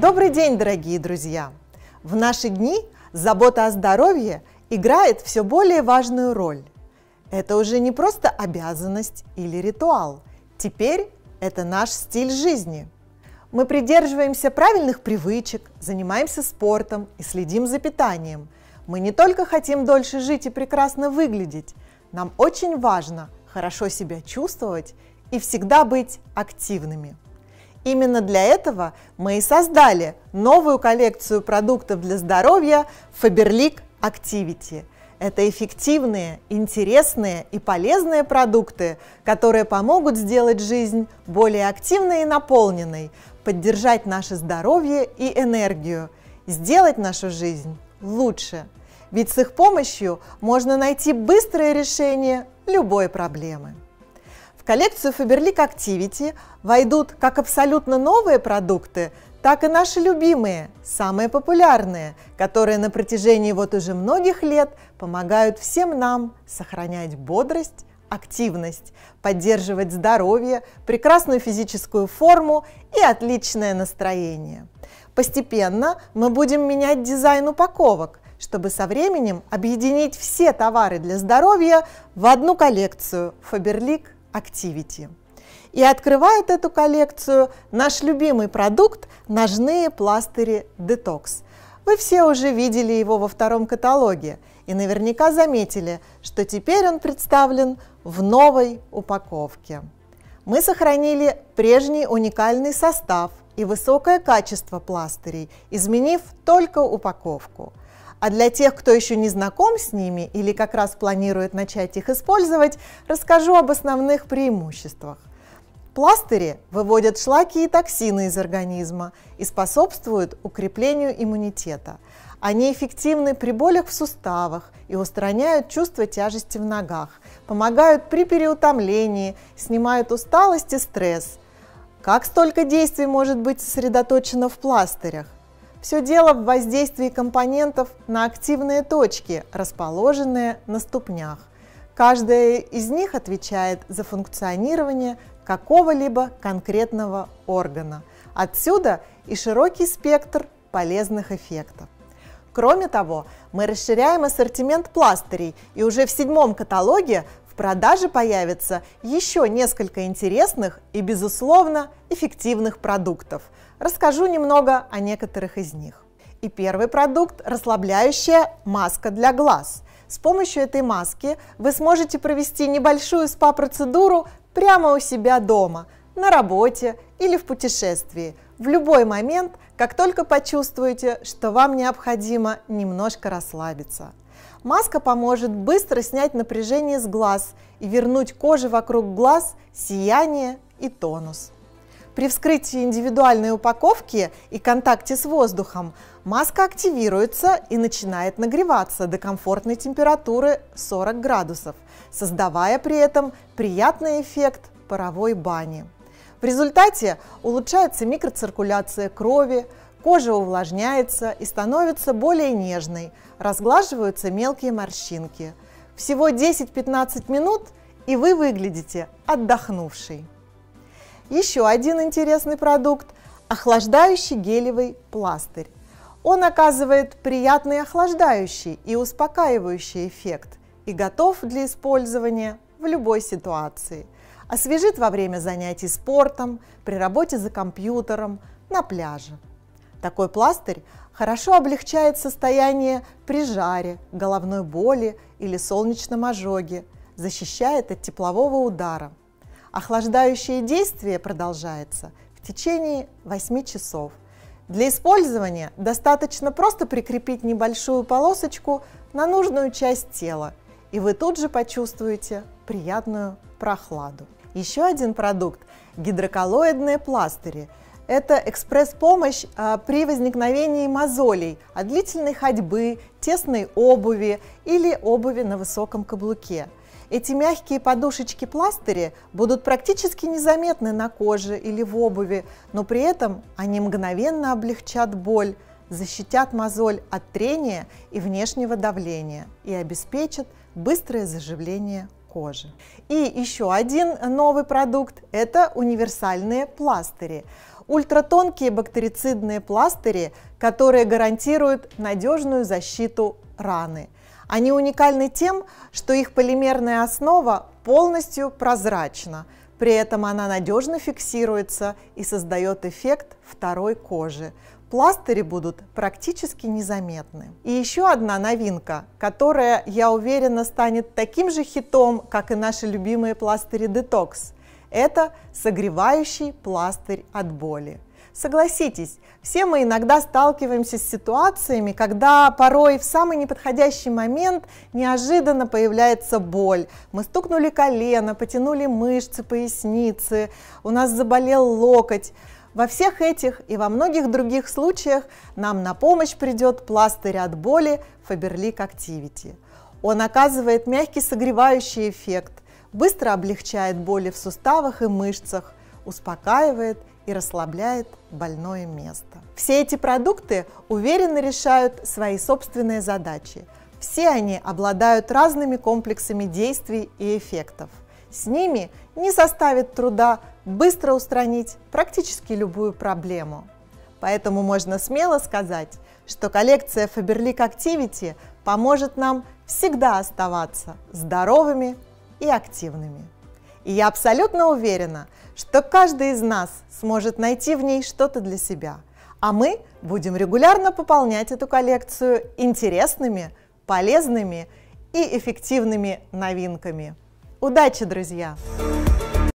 Добрый день, дорогие друзья! В наши дни забота о здоровье играет все более важную роль. Это уже не просто обязанность или ритуал. Теперь это наш стиль жизни. Мы придерживаемся правильных привычек, занимаемся спортом и следим за питанием. Мы не только хотим дольше жить и прекрасно выглядеть, нам очень важно хорошо себя чувствовать и всегда быть активными. Именно для этого мы и создали новую коллекцию продуктов для здоровья Faberlic Activity. Это эффективные, интересные и полезные продукты, которые помогут сделать жизнь более активной и наполненной, поддержать наше здоровье и энергию, сделать нашу жизнь лучше. Ведь с их помощью можно найти быстрое решение любой проблемы коллекцию Faberlic Activity войдут как абсолютно новые продукты, так и наши любимые, самые популярные, которые на протяжении вот уже многих лет помогают всем нам сохранять бодрость, активность, поддерживать здоровье, прекрасную физическую форму и отличное настроение. Постепенно мы будем менять дизайн упаковок, чтобы со временем объединить все товары для здоровья в одну коллекцию Faberlic Activity. И открывает эту коллекцию наш любимый продукт – ножные пластыри Detox. Вы все уже видели его во втором каталоге и наверняка заметили, что теперь он представлен в новой упаковке. Мы сохранили прежний уникальный состав и высокое качество пластырей, изменив только упаковку – а для тех, кто еще не знаком с ними или как раз планирует начать их использовать, расскажу об основных преимуществах. Пластыри выводят шлаки и токсины из организма и способствуют укреплению иммунитета. Они эффективны при болях в суставах и устраняют чувство тяжести в ногах, помогают при переутомлении, снимают усталость и стресс. Как столько действий может быть сосредоточено в пластырях? Все дело в воздействии компонентов на активные точки, расположенные на ступнях. Каждая из них отвечает за функционирование какого-либо конкретного органа. Отсюда и широкий спектр полезных эффектов. Кроме того, мы расширяем ассортимент пластырей, и уже в седьмом каталоге продаже появится еще несколько интересных и, безусловно, эффективных продуктов – Расскажу немного о некоторых из них. И первый продукт – расслабляющая маска для глаз. С помощью этой маски вы сможете провести небольшую спа-процедуру прямо у себя дома, на работе или в путешествии, в любой момент, как только почувствуете, что вам необходимо немножко расслабиться. Маска поможет быстро снять напряжение с глаз и вернуть коже вокруг глаз сияние и тонус. При вскрытии индивидуальной упаковки и контакте с воздухом маска активируется и начинает нагреваться до комфортной температуры 40 градусов, создавая при этом приятный эффект паровой бани. В результате улучшается микроциркуляция крови, кожа увлажняется и становится более нежной, разглаживаются мелкие морщинки. Всего 10-15 минут, и вы выглядите отдохнувший. Еще один интересный продукт – охлаждающий гелевый пластырь. Он оказывает приятный охлаждающий и успокаивающий эффект и готов для использования в любой ситуации. Освежит во время занятий спортом, при работе за компьютером, на пляже. Такой пластырь хорошо облегчает состояние при жаре, головной боли или солнечном ожоге, защищает от теплового удара. Охлаждающее действие продолжается в течение 8 часов. Для использования достаточно просто прикрепить небольшую полосочку на нужную часть тела, и вы тут же почувствуете приятную прохладу. Еще один продукт – гидроколлоидные пластыри. Это экспресс-помощь а, при возникновении мозолей от длительной ходьбы, тесной обуви или обуви на высоком каблуке – эти мягкие подушечки-пластыри будут практически незаметны на коже или в обуви, но при этом они мгновенно облегчат боль, защитят мозоль от трения и внешнего давления и обеспечат быстрое заживление кожи. И еще один новый продукт – это универсальные пластыри. Ультратонкие бактерицидные пластыри, которые гарантируют надежную защиту раны. Они уникальны тем, что их полимерная основа полностью прозрачна, при этом она надежно фиксируется и создает эффект второй кожи. Пластыри будут практически незаметны. И еще одна новинка, которая, я уверена, станет таким же хитом, как и наши любимые пластыри Detox. Это согревающий пластырь от боли. Согласитесь, все мы иногда сталкиваемся с ситуациями, когда порой в самый неподходящий момент неожиданно появляется боль. Мы стукнули колено, потянули мышцы поясницы, у нас заболел локоть. Во всех этих и во многих других случаях нам на помощь придет пластырь от боли Faberlic Activity. Он оказывает мягкий согревающий эффект, быстро облегчает боли в суставах и мышцах, успокаивает и расслабляет больное место. Все эти продукты уверенно решают свои собственные задачи. Все они обладают разными комплексами действий и эффектов. С ними не составит труда быстро устранить практически любую проблему. Поэтому можно смело сказать, что коллекция Faberlic Activity поможет нам всегда оставаться здоровыми и активными. И я абсолютно уверена, что каждый из нас сможет найти в ней что-то для себя. А мы будем регулярно пополнять эту коллекцию интересными, полезными и эффективными новинками. Удачи, друзья!